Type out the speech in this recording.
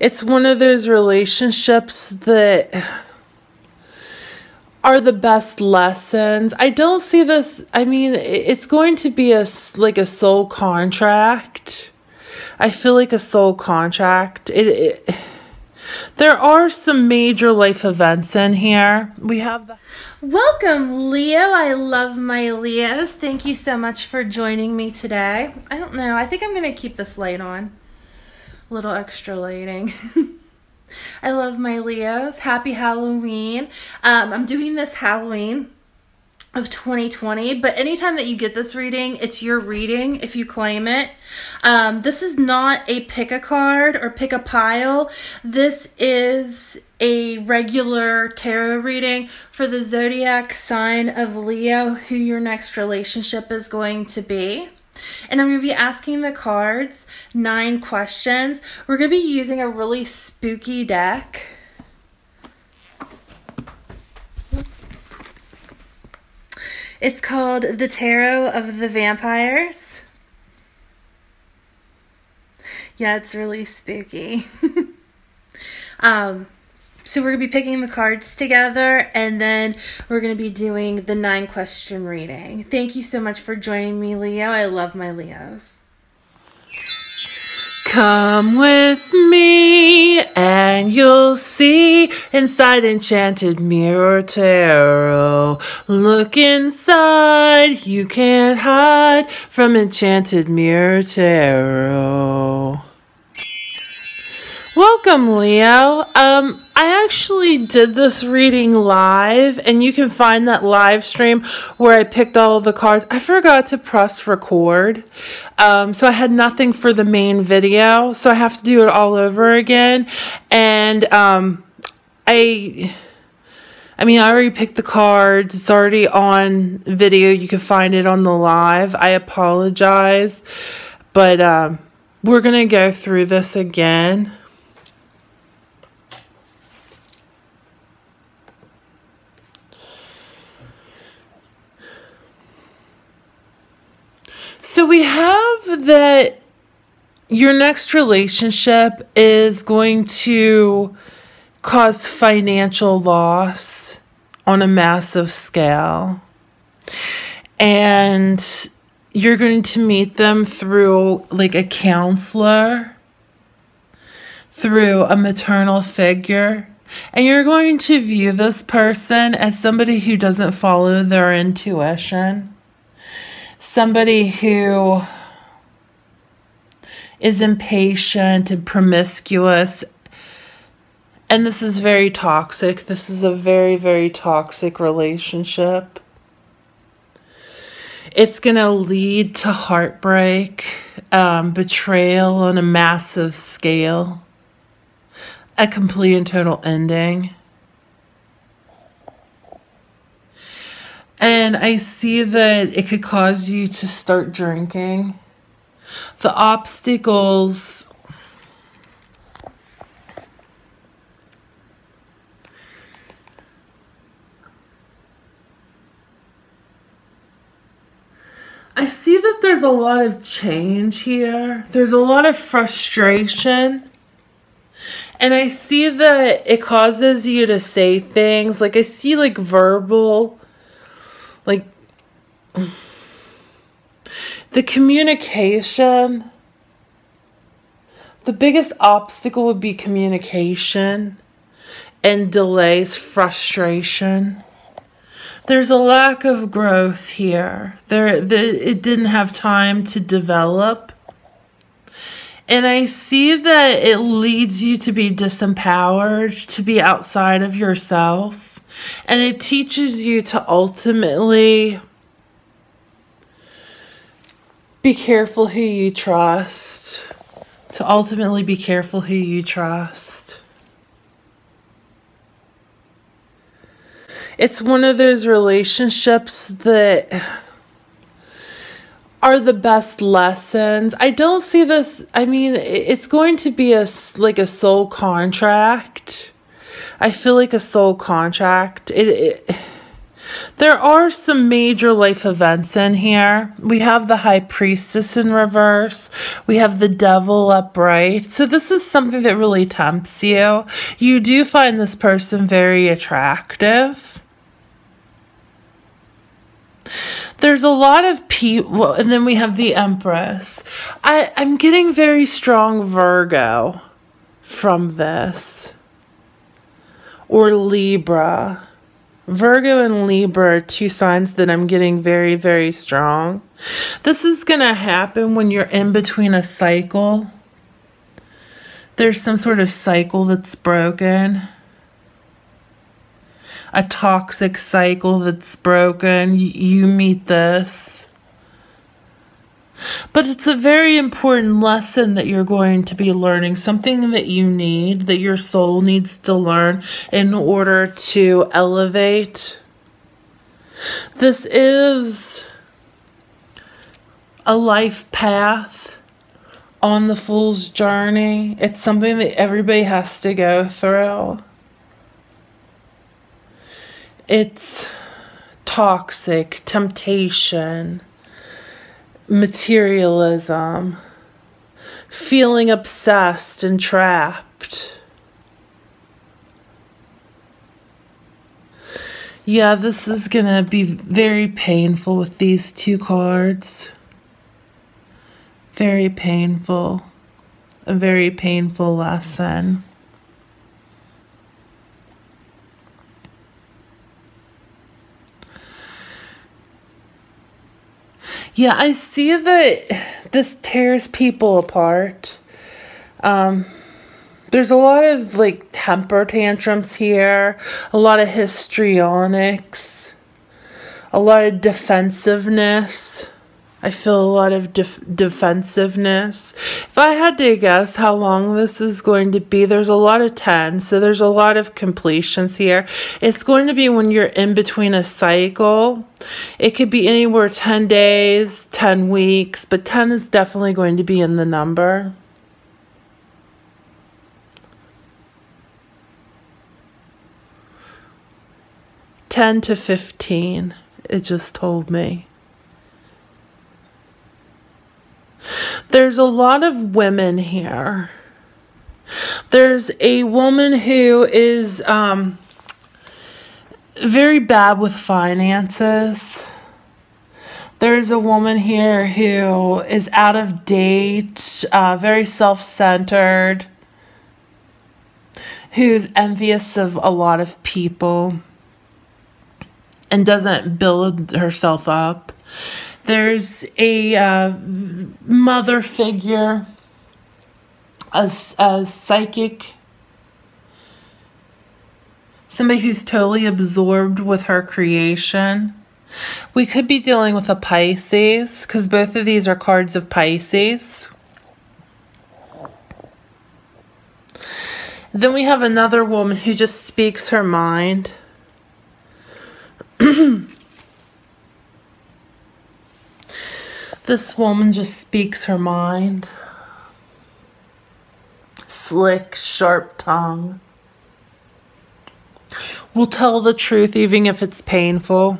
it's one of those relationships that are the best lessons. I don't see this, I mean, it's going to be a like a soul contract. I feel like a soul contract. It, it there are some major life events in here. We have the Welcome, Leo. I love my Leos. Thank you so much for joining me today. I don't know. I think I'm going to keep this light on. Little extra lighting. I love my Leos. Happy Halloween. Um, I'm doing this Halloween of 2020 but anytime that you get this reading it's your reading if you claim it um, this is not a pick a card or pick a pile this is a regular tarot reading for the zodiac sign of leo who your next relationship is going to be and I'm going to be asking the cards nine questions. We're going to be using a really spooky deck. It's called The Tarot of the Vampires. Yeah, it's really spooky. um, so we're going to be picking the cards together and then we're going to be doing the nine question reading. Thank you so much for joining me, Leo. I love my Leos. Come with me and you'll see inside Enchanted Mirror Tarot. Look inside, you can't hide from Enchanted Mirror Tarot. Welcome, Leo. Um, I actually did this reading live, and you can find that live stream where I picked all the cards. I forgot to press record, um, so I had nothing for the main video, so I have to do it all over again. And um, I. I mean, I already picked the cards. It's already on video. You can find it on the live. I apologize. But um, we're going to go through this again. So we have that your next relationship is going to cause financial loss on a massive scale. And you're going to meet them through like a counselor, through a maternal figure. And you're going to view this person as somebody who doesn't follow their intuition somebody who is impatient and promiscuous. And this is very toxic. This is a very, very toxic relationship. It's going to lead to heartbreak, um, betrayal on a massive scale, a complete and total ending. And I see that it could cause you to start drinking. The obstacles. I see that there's a lot of change here. There's a lot of frustration. And I see that it causes you to say things. Like I see like verbal like the communication the biggest obstacle would be communication and delays frustration. There's a lack of growth here. There the, it didn't have time to develop. And I see that it leads you to be disempowered, to be outside of yourself. And it teaches you to ultimately be careful who you trust. To ultimately be careful who you trust. It's one of those relationships that are the best lessons. I don't see this, I mean, it's going to be a like a soul contract I feel like a soul contract. It, it There are some major life events in here. We have the High Priestess in reverse. We have the Devil upright. So this is something that really tempts you. You do find this person very attractive. There's a lot of people, and then we have the Empress. I, I'm getting very strong Virgo from this. Or Libra. Virgo and Libra are two signs that I'm getting very, very strong. This is going to happen when you're in between a cycle. There's some sort of cycle that's broken. A toxic cycle that's broken. You meet this. But it's a very important lesson that you're going to be learning, something that you need, that your soul needs to learn in order to elevate. This is a life path on the fool's journey. It's something that everybody has to go through. It's toxic, temptation materialism, feeling obsessed and trapped. Yeah, this is going to be very painful with these two cards. Very painful. A very painful lesson. Yeah, I see that this tears people apart. Um, there's a lot of like temper tantrums here, a lot of histrionics, a lot of defensiveness. I feel a lot of def- defensiveness. If I had to guess how long this is going to be, there's a lot of 10, so there's a lot of completions here. It's going to be when you're in between a cycle. It could be anywhere 10 days, 10 weeks, but 10 is definitely going to be in the number. Ten to fifteen, it just told me. There's a lot of women here. There's a woman who is um, very bad with finances. There's a woman here who is out of date, uh, very self centered, who's envious of a lot of people and doesn't build herself up. There's a uh, mother figure, a, a psychic, somebody who's totally absorbed with her creation. We could be dealing with a Pisces because both of these are cards of Pisces. Then we have another woman who just speaks her mind. This woman just speaks her mind. Slick, sharp tongue. Will tell the truth even if it's painful.